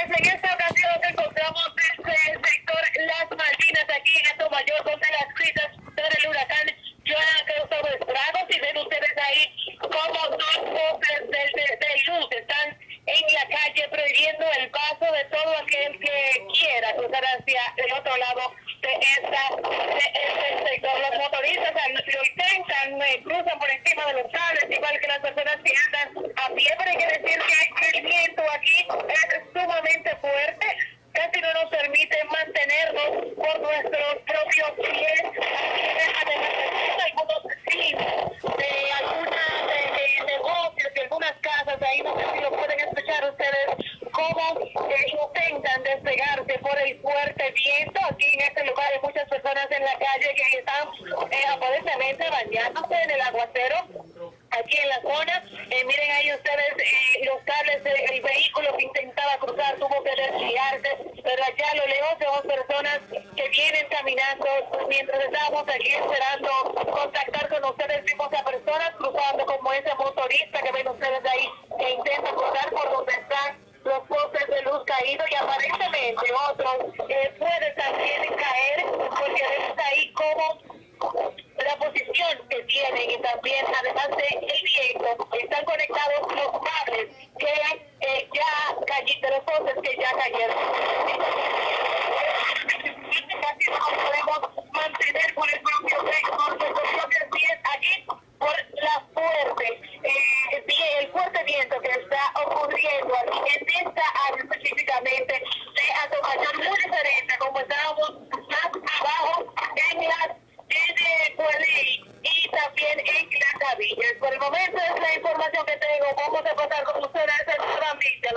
es, en esta ocasión encontramos desde el sector Las Malvinas, aquí en Alto Mayor, donde las crisis del huracán Joan ha causado estragos y ven ustedes ahí como dos postes de, de, de luz están en la calle prohibiendo el paso de todo aquel que quiera cruzar hacia el otro lado de, esta, de este sector. Los motoristas lo intentan, eh, cruzan por encima de los cables, igual que las personas que andan a pie, pero hay que decir que el viento aquí es sumamente fuerte, casi no nos permite mantenernos por nuestros propios pies. Además, algunos de algunas de, de negocios y algunas casas, ahí no sé si lo pueden escuchar ustedes, cómo intentan despegarse por el fuerte viento. Aquí en este lugar hay muchas personas en la calle que están eh, aparentemente bañándose en el aguacero aquí en la zona. Eh, miren ahí ustedes eh, los cables del vehículo que intentaba cruzar tuvo que desviarse, pero allá lo lejos vemos personas mientras estábamos aquí esperando contactar con ustedes. Vimos a personas cruzando como ese motorista que ven ustedes ahí que intenta cruzar por donde están los postes de luz caídos y aparentemente otros eh, pueden también caer porque vemos ahí como la posición que tienen y también además de el viento están conectados está ocurriendo aquí en esta área específicamente de Atomayor, muy diferente como estábamos más abajo en las en Cuelí y también en Las Por el momento es la información que tengo. Vamos a pasar con ustedes a ese ambiente,